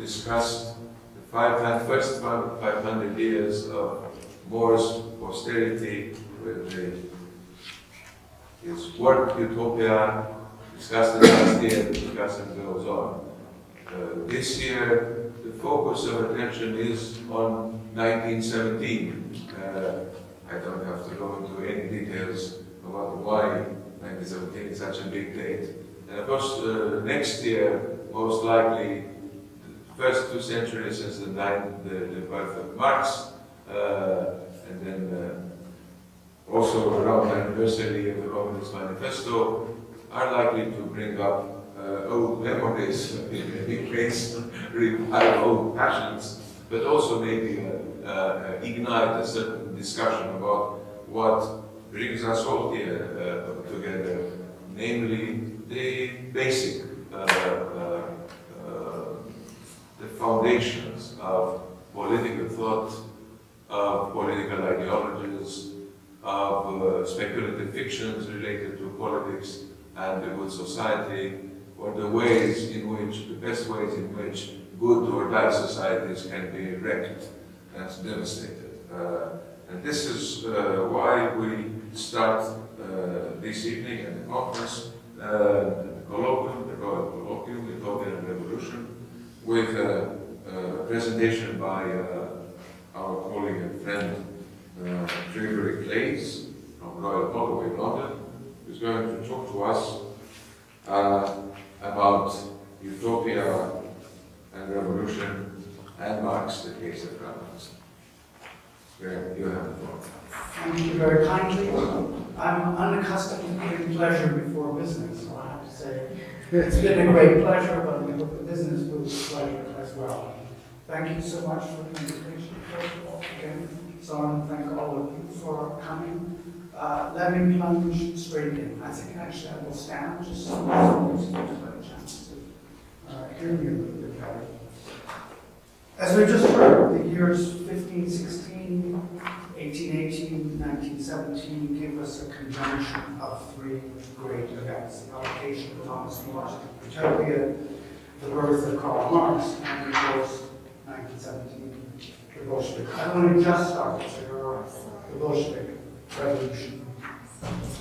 discussed the five, first 500 years of More's austerity with the, his work, Utopia, discussed it last year, the discussion goes on. Uh, this year, the focus of attention is on 1917. Uh, I don't have to go into any details about why 1917 is such a big date. And of course, uh, next year, most likely, first two centuries since the, nine, the, the birth of Marx, uh, and then uh, also around the anniversary of the Communist Manifesto, are likely to bring up uh, old memories, in revive old passions, but also maybe uh, uh, ignite a certain discussion about what brings us all here uh, together, namely the basic, the foundations of political thought, of political ideologies, of speculative fictions related to politics and the good society, or the ways in which, the best ways in which good or bad societies can be wrecked and devastated. Uh, and this is uh, why we start uh, this evening at the conference, uh, the colloquium, the Royal Colloquium, Utopia and Revolution, with a, a presentation by uh, our colleague and friend uh, Gregory Claeys from Royal Holloway, London, who's going to talk to us uh, about utopia and revolution and Marx, the case of Marx. Where you have the floor. Thank you very kindly. I'm unaccustomed to putting pleasure before business, to say it's been a great pleasure, but we hope the business will be pleasure as well. Thank you so much for the invitation, first of all, again. So I thank all of you for coming. Uh, let me plunge straight in. I think actually I will stand just so get a chance to uh, hear me a little bit better. As we just heard, the years 15, 16, 1818, 1917 give us a conjunction of three great of Thomas More's Utopia, the uh, birth of Karl Marx, and of course, 1917, the Bolshevik. I've only just started, so the Bolshevik Revolution.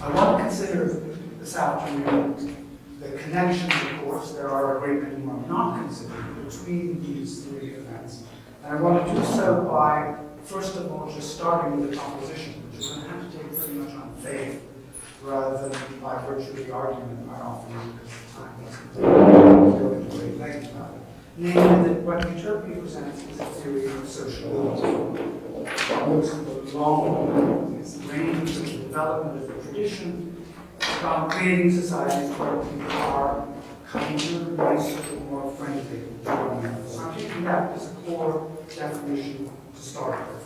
I want to consider this afternoon the connections, of course, there are a great many more not considered between these three events. And I want to do so by first of all, just starting with the composition, which is going to have to take pretty much on faith rather than by virtue of the argument I often do because time doesn't go into great length about it. Namely, that what Utopia presents is a theory of sociability. It looks the long range of the development of the tradition about creating societies where people are kinder, nicer, more friendly to one another. So I'm taking that as a core definition to start with.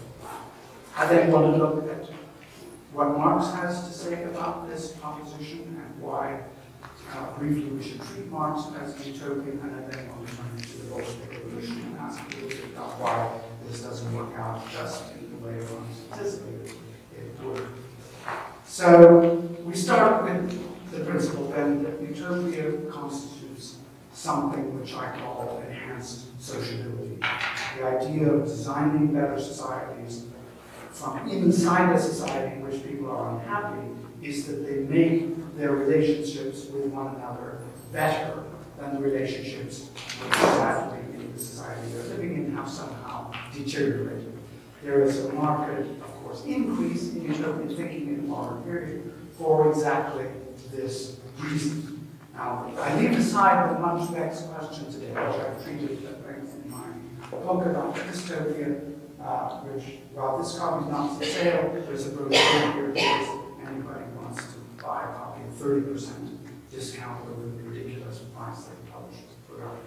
I then want to look at what Marx has to say about this proposition and why uh, briefly we should treat Marx as a utopian, and then we'll turn to the Bolshevik Revolution and ask a little bit about why this doesn't work out just in the way Marx anticipated it would. So we start with the principle then that utopia constitutes something which I call enhanced sociability. The idea of designing better societies from inside a society in which people are unhappy is that they make their relationships with one another better than the relationships with in the society they're living in have somehow deteriorated. There is a market, of course, increase in utopian thinking in the modern period for exactly this reason. Now, I leave aside the much vexed question today, which I've treated at length in my book about dystopia, uh, which, while this copy is not for sale, there's a brochure here case anybody wants to buy a copy at 30% discount over the ridiculous price that the publishers put out.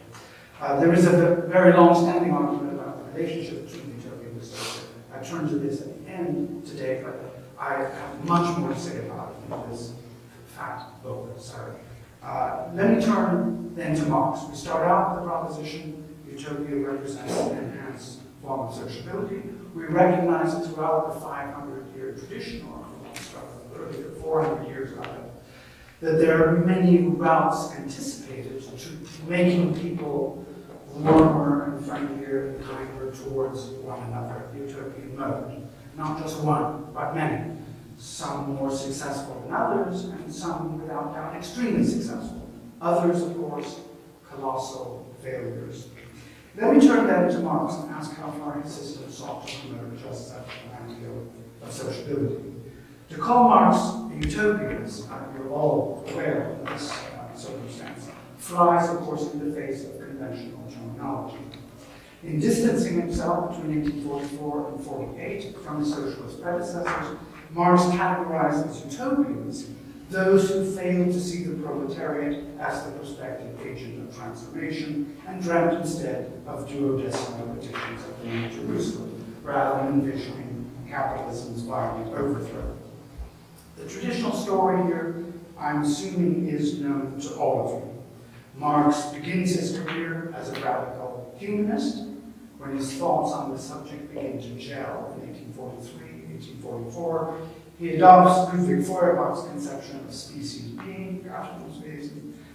Uh, there is a very long-standing argument about the relationship between utopia and dystopia. I turn to this at the end today, but I have much more to say about it in this fat book. So uh, let me turn then to Marx. We start out with the proposition utopia represents an enhanced form of. We recognize it throughout the 500-year tradition, or earlier 400 years rather, that there are many routes anticipated to making people warmer and friendlier and kinder towards one another, the utopian mode. Not just one, but many. Some more successful than others, and some, without doubt, extremely successful. Others, of course, colossal failures. Let me turn then to Marx and ask how far his system sought to promote just such an ideal of sociability. To call Marx a utopianist, uh, you're all aware of this uh, circumstance, flies, of course, in the face of conventional terminology. In distancing himself between 1844 and 48 from his socialist predecessors, Marx categorized as utopians those who failed to see the proletariat as the prospective agent of transformation and dreamt instead of duodecimo editions of the New Jerusalem, rather than envisioning capitalism's violent overthrow. The traditional story here, I'm assuming, is known to all of you. Marx begins his career as a radical humanist when his thoughts on the subject begin to gel in 1843, 1844. He adopts Ludwig Feuerbach's conception of species being, rational species,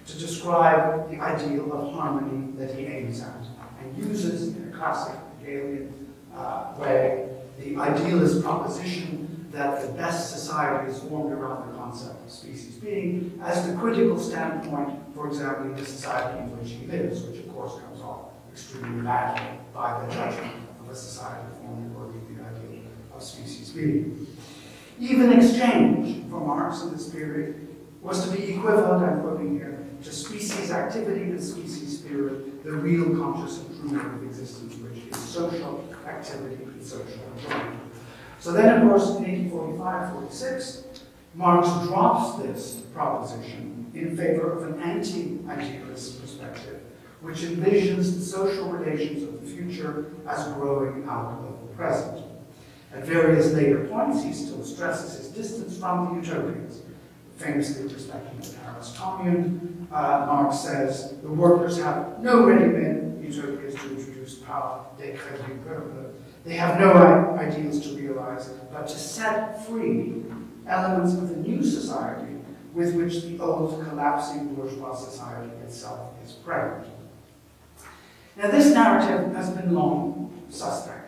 to describe the ideal of harmony that he aims at, and uses, in a classic Hegelian uh, way, the idealist proposition that the best society is formed around the concept of species being as the critical standpoint for examining the society in which he lives, which of course comes off extremely badly by the judgment of a society formed according to the idea of species being. Even exchange for Marx in this period was to be equivalent, I'm quoting here, to species activity and species spirit, the real conscious improvement of existence, which is social activity and social enjoyment. So then, of course, in 1845-46, Marx drops this proposition in favor of an anti-idealist perspective, which envisions the social relations of the future as growing out of the present. At various later points, he still stresses his distance from the utopians. Famously respecting the Paris Commune, uh, Marx says, the workers have no ready-made utopias to introduce power, they they have no ideals to realize, but to set free elements of the new society with which the old collapsing bourgeois society itself is pregnant. Now this narrative has been long suspect,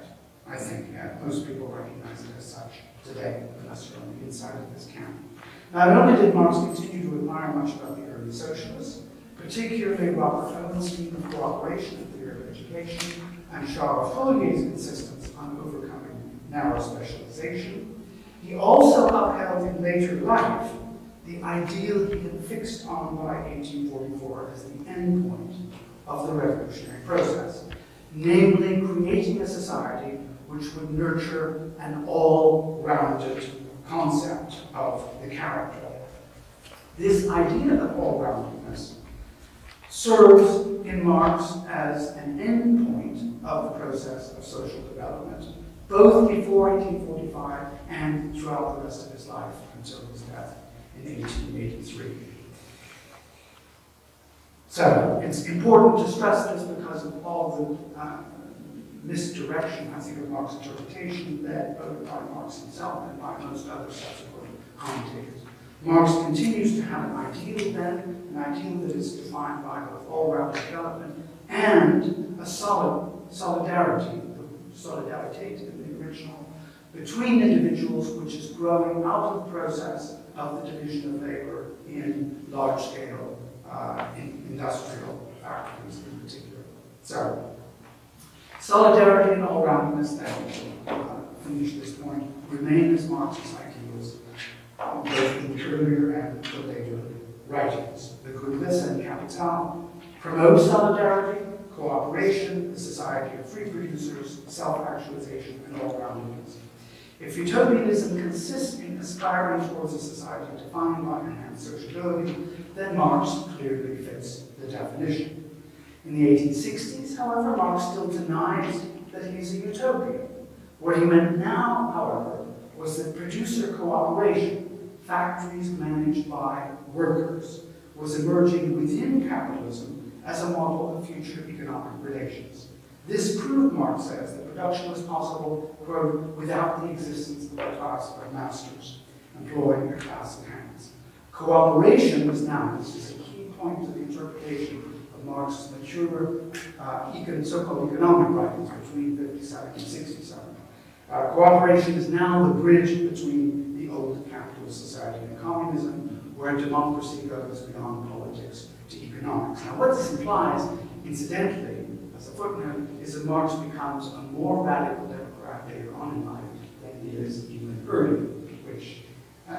I think. Most people recognize it as such today, unless you're on the inside of this camp. Not only did Marx continue to admire much about the early socialists, particularly Robert Owen's scheme of cooperation and theory of education, and Charles Fourier's insistence on overcoming narrow specialization. He also upheld in later life the ideal he had fixed on by 1844 as the endpoint of the revolutionary process, namely creating a society which would nurture an all-rounded concept of the character. This idea of all-roundedness serves in Marx as an endpoint of the process of social development, both before 1845 and throughout the rest of his life until his death in 1883. So it's important to stress this because of all the uh, misdirection, I think, of Marx's interpretation led both by Marx himself and by most other subsequent commentators. Marx continues to have an ideal then, an ideal that is defined by both all-round development and a solid solidarity, solidarity in the original, between individuals, which is growing out of the process of the division of labor in large-scale uh, in industrial factories in particular. So, solidarity and all-roundness, then, uh, finish this point, remain as Marxist ideals, um, both in the earlier and the later writings. The Grundrisse and Capital promote solidarity, cooperation, the society of free producers, self-actualization, and all-roundedness. If utopianism consists in aspiring towards a society defined by enhanced sociability, then Marx clearly fits the definition. In the 1860s, however, Marx still denies that he's a utopian. What he meant now, however, was that producer cooperation, factories managed by workers, was emerging within capitalism as a model of future economic relations. This proved, Marx says, that production was possible, quote, without the existence of a class of masters, employing a class of hands. Cooperation was now, this is a key point of the interpretation of Marx's mature uh, so-called economic writings between 57 and 67. Uh, cooperation is now the bridge between the old capitalist society and communism, where democracy goes beyond politics to economics. Now, what this implies, incidentally, as a footnote, is that Marx becomes a more radical Democrat later on in life than he is even earlier, which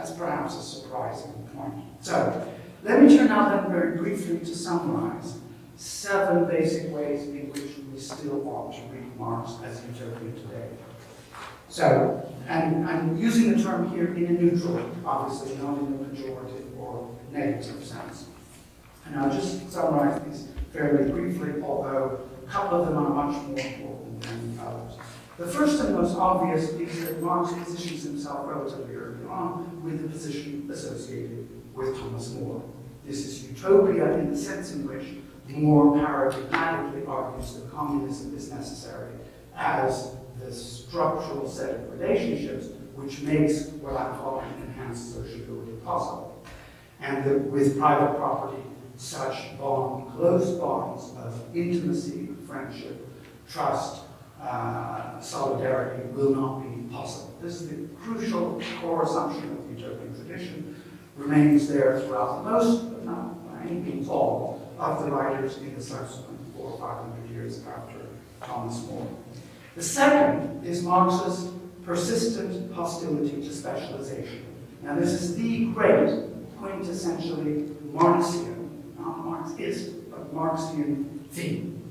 is perhaps a surprising point. So, let me turn now then very briefly to summarize seven basic ways in which we still want to read Marx as utopian today. So, and I'm using the term here in a neutral, obviously, not in a pejorative or negative sense. And I'll just summarize these fairly briefly, although a couple of them are much more important than others. The first and most obvious is that Marx positions himself relatively early on with the position associated with Thomas More. This is utopia in the sense in which More paradigmatically argues that communism is necessary as the structural set of relationships which makes what I'm calling enhanced sociability possible. And that with private property, such bond, close bonds of intimacy, friendship, trust, uh, solidarity will not be possible. This is the crucial core assumption of the utopian tradition, remains there throughout the most, but not by any means all, of the writers in the subsequent four or five hundred years after Thomas More. The second is Marx's persistent hostility to specialization. Now, this is the great, quintessentially Marxian, not Marxist, but Marxian theme.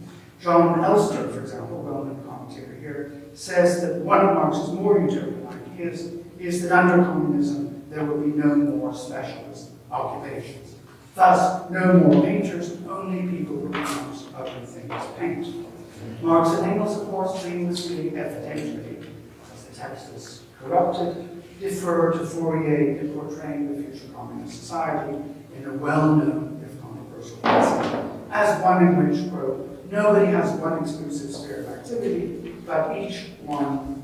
Jon Elster, for example, well-known commentator here, says that one of Marx's more utopian ideas is that under communism there will be no more specialist occupations. Thus, no more painters, only people who pronounce other things paint. Marx and Engels, of course, famously, evidently, as the text is corrupted, defer to Fourier in portraying the future communist society in a well-known, if controversial passage, as one in which, quote, nobody has one exclusive sphere of activity, but each one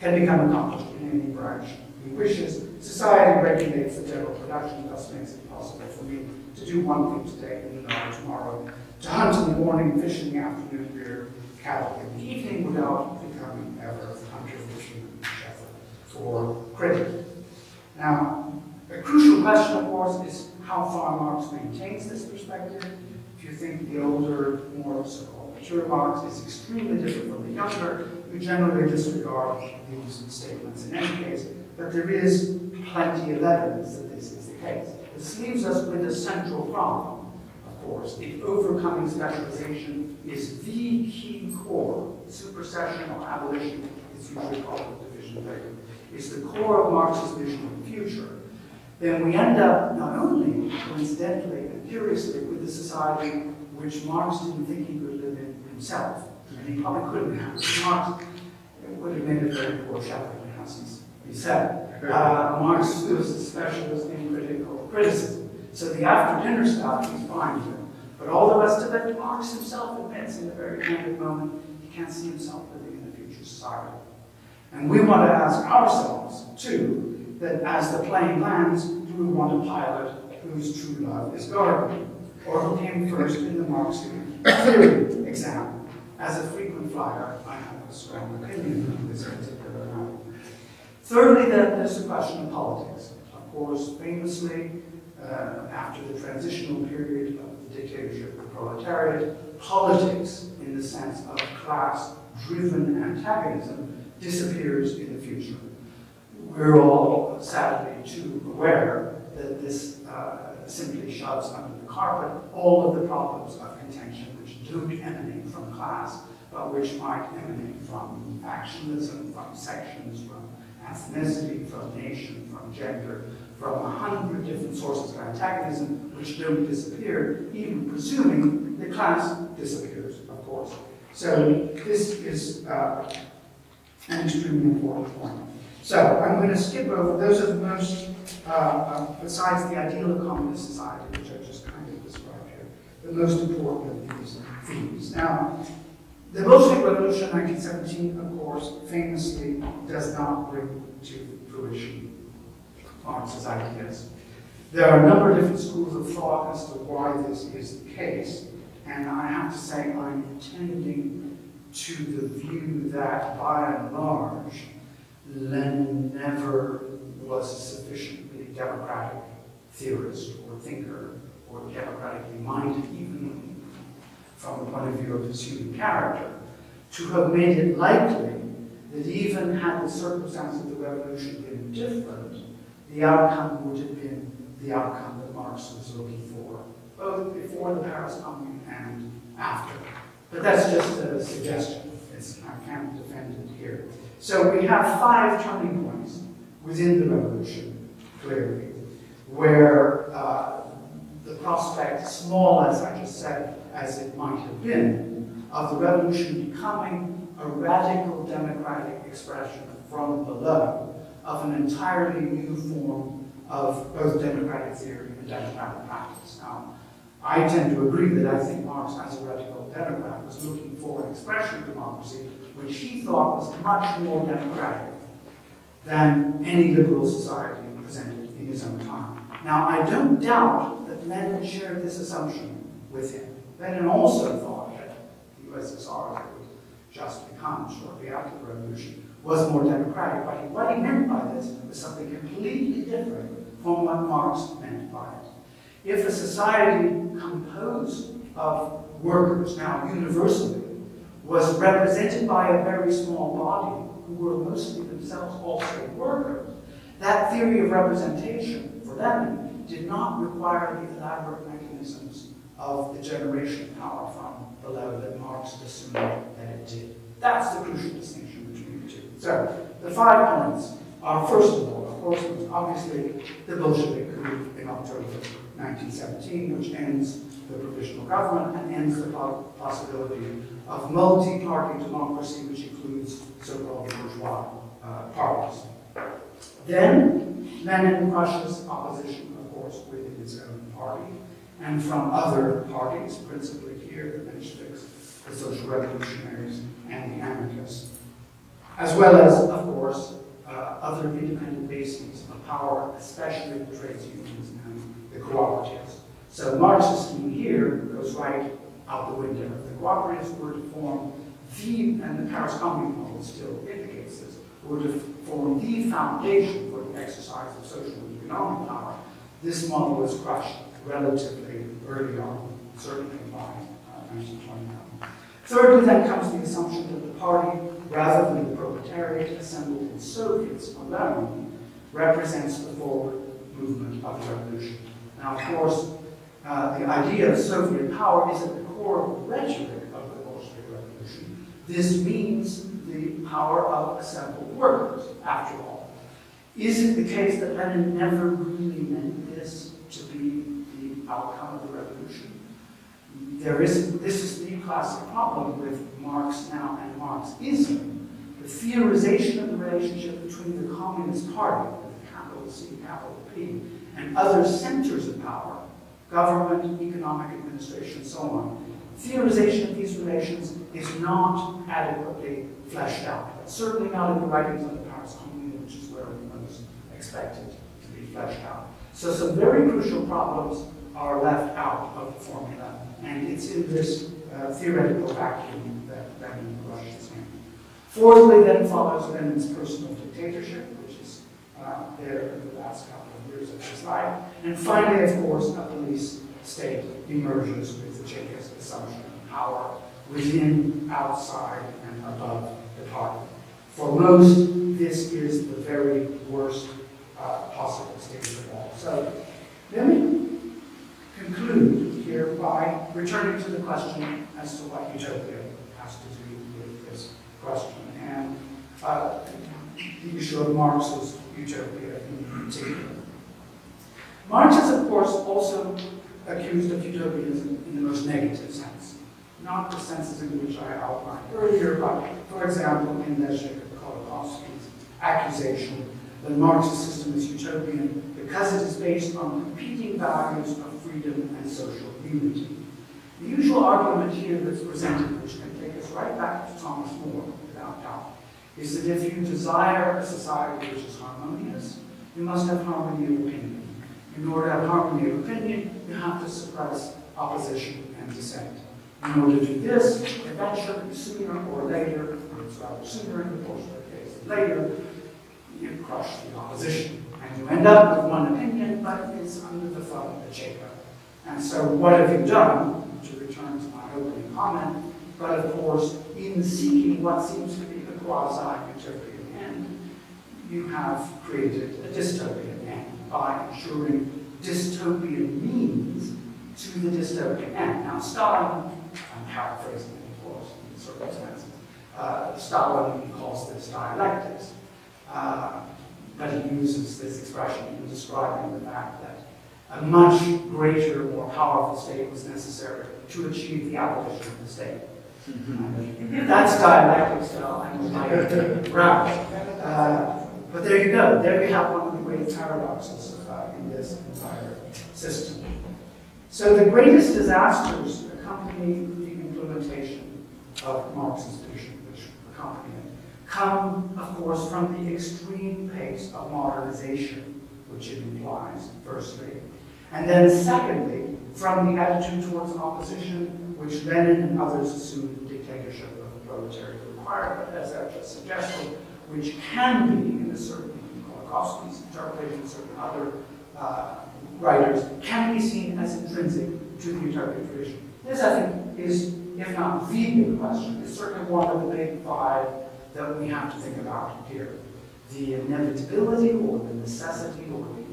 can become accomplished in any branch he wishes. Society regulates the general production, thus makes it possible for me to do one thing today and another tomorrow, to hunt in the morning, fish in the afternoon, rear cattle in the evening without becoming ever hunter, fisherman, shepherd, or critic. Now, a crucial question, of course, is how far Marx maintains this perspective. If you think the older, more so-called mature Marx is extremely different from the younger, you generally disregard these statements in any case, but there is plenty of evidence that this is the case. This leaves us with a central problem of course, if overcoming specialization is the key core, supersession or abolition, it's usually called the division is the core of Marx's vision of the future, then we end up not only, coincidentally and curiously, with the society which Marx didn't think he could live in himself. And he probably couldn't have. Marx would have made a very poor shepherd, in essence, he said. Uh, Marx was a specialist in critical criticism. So the after dinner stuff he's fine with. But all the rest of it, Marx himself admits in a very candid moment, he can't see himself living in a future society. And we want to ask ourselves, too, that as the plane lands, do we want a pilot whose true love is gardening? Or who came first in the Marxian theory exam? As a frequent flyer, I have a strong opinion on this. Thirdly, then, there's the question of politics. Of course, famously, uh, after the transitional period of the dictatorship of the proletariat, politics, in the sense of class-driven antagonism, disappears in the future. We're all sadly too aware that this uh, simply shoves under the carpet all of the problems of contention which don't emanate from class, but which might emanate from factionalism, from sections, from ethnicity, from nation, from gender, from a hundred different sources of antagonism which don't disappear, even presuming the class disappears, of course. So this is uh, an extremely important point. So I'm going to skip over, those are the most, uh, uh, besides the ideal of communist society, which I just kind of described here, the most important of these themes. Now, the Bolshevik Revolution 1917, of course, famously does not bring to fruition Marx's ideas. There are a number of different schools of thought as to why this is the case, and I have to say I'm tending to the view that, by and large, Lenin never was a sufficiently democratic theorist or thinker or democratically minded, even from the point of view of his human character, to have made it likely that even had the circumstances of the revolution been different, the outcome would have been the outcome that Marx was looking for, both before the Paris Commune and after. But that's just a suggestion. It's, I can't defend it here. So we have five turning points within the revolution, clearly, where uh, prospect, small as I just said, as it might have been, of the revolution becoming a radical democratic expression from below of an entirely new form of both democratic theory and democratic practice. Now, I tend to agree that I think Marx, as a radical Democrat, was looking for an expression of democracy which he thought was much more democratic than any liberal society presented in his own time. Now, I don't doubt Lenin shared this assumption with him. Lenin also thought that the USSR, would just become shortly after the revolution, was more democratic. But what he meant by this was something completely different from what Marx meant by it. If a society composed of workers, now universally, was represented by a very small body who were mostly themselves also workers, that theory of representation for them did not require the elaborate mechanisms of the generation power from below that Marx assumed that it did. That's the crucial distinction between the two. So, the five points are, first of all, of course, obviously the Bolshevik coup in October 1917, which ends the provisional government and ends the possibility of multi-party democracy, which includes so-called bourgeois uh, parties. Then Lenin crushes opposition, course, within his own party and from other parties, principally here the Mensheviks, the Social Revolutionaries, and the anarchists, as well as, of course, uh, other independent bases of power, especially the trades unions and the cooperatives. So Marx's scheme here goes right out the window. The cooperatives were to form the, and the Paris Commune model still indicates this, were to form the foundation for the exercise of social and economic power, this model was crushed relatively early on, certainly by uh, 1929. Thirdly, then comes the assumption that the party, rather than the proletariat assembled in Soviets alone, represents the forward movement of the revolution. Now, of course, uh, the idea of Soviet power is at the core of the rhetoric of the Bolshevik Revolution. This means the power of assembled workers, after all. Is it the case that Lenin never really meant to be the outcome of the revolution? There is, this is the classic problem with Marx now and Marxism. The theorization of the relationship between the Communist Party, with capital C, capital P, and other centers of power government, economic administration, so on. Theorization of these relations is not adequately fleshed out, certainly not in the writings of the Paris Commune, which is where it was expected to be fleshed out. So some very crucial problems are left out of the formula, and it's in this uh, theoretical vacuum that Lenin rushes in. Fourthly, then follows Lenin's personal dictatorship, which is uh, there in the last couple of years of his life. And finally, of course, a police state emerges with the Cheka's assumption of power within, outside, and above the party. For most, this is the very worst uh, possible state of all. So let me conclude here by returning to the question as to what utopia has to do with this question. And uh, the issue of Marx's utopia in particular. Marx is, of course, also accused of utopianism in the most negative sense, not the senses in which I outlined earlier, but, for example, in the Leszek Kolakowski's accusation that Marx's system is utopian because it is based on competing values of freedom and social unity. The usual argument here that's presented, which can take us right back to Thomas More, without doubt, is that if you desire a society which is harmonious, you must have harmony of opinion. In order to have harmony of opinion, you have to suppress opposition and dissent. In order to do this, eventually, sooner or later, it's rather sooner in the Bolshevik case, later, you crush the opposition. And you end up with one opinion, but it's under the thumb of the Cheka. And so what have you done? To return to my opening comment, but of course, in seeking what seems to be the quasi-utopian end, you have created a dystopian end by ensuring dystopian means to the dystopian end. Now, Stalin, I'm paraphrasing of course, in sense, uh, Stalin calls this dialectics. Uh, but he uses this expression in describing the fact that a much greater, more powerful state was necessary to achieve the abolition of the state. Mm-hmm. That's dialectics, so I'm like, uh, But there you go. There we have one of the great paradoxes uh, in this entire system. So the greatest disasters accompany the implementation of Marx's come, of course, from the extreme pace of modernization, which it implies, firstly, and then secondly, from the attitude towards opposition, which Lenin and others assumed the dictatorship of the proletariat required, but as I just suggested, which can be, in a certain Kolakowski's interpretation, certain other uh, writers, can be seen as intrinsic to the utopian tradition. This, I think, is, if not the big question, is certainly one of the big five that we have to think about here. The inevitability or the necessity or the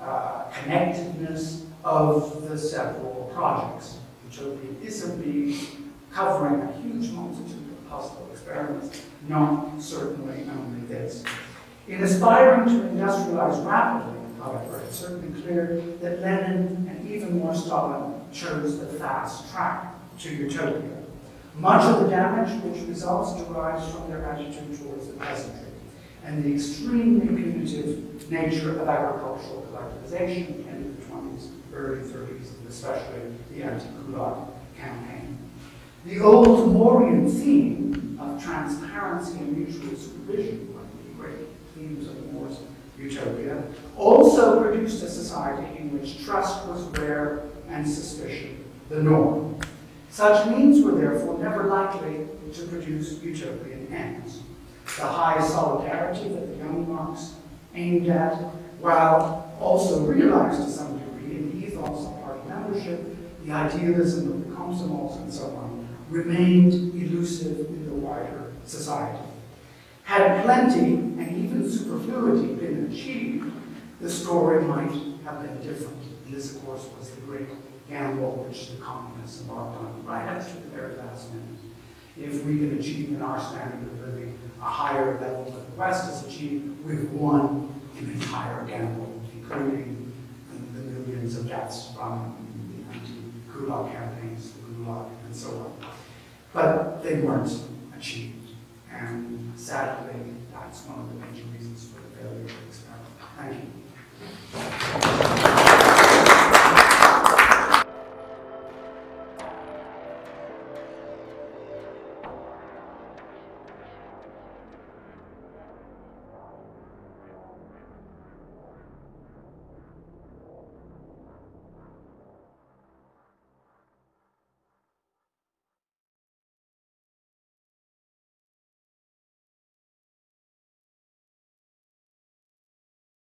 uh, connectedness of the several projects. Utopianism being covering a huge multitude of possible experiments, not certainly only this. In aspiring to industrialize rapidly, however, it's certainly clear that Lenin and even more Stalin chose the fast track to utopia. Much of the damage which results derives from their attitude towards the peasantry and the extremely punitive nature of agricultural collectivization in the 20s, early 30s, and especially the anti-kulak campaign. The old Morean theme of transparency and mutual supervision, one of the great themes of More's utopia, also produced a society in which trust was rare and suspicion the norm. Such means were therefore never likely to produce utopian ends the high solidarity that the young Marx aimed at, while also realized to some degree in the ethos of party membership, the idealism of the Komsomols and so on, remained elusive in the wider society. Had plenty and even superfluity been achieved, the story might have been different. And this, of course, was the great gamble which the communists embarked on right to the very last minute. If we can achieve in our standard of living a higher level than the West has achieved, we've won an entire gamble, including the millions of deaths from the anti-kulak campaigns, the Gulag, and so on. But they weren't achieved. And sadly, that's one of the major reasons for the failure of the experiment. Thank you.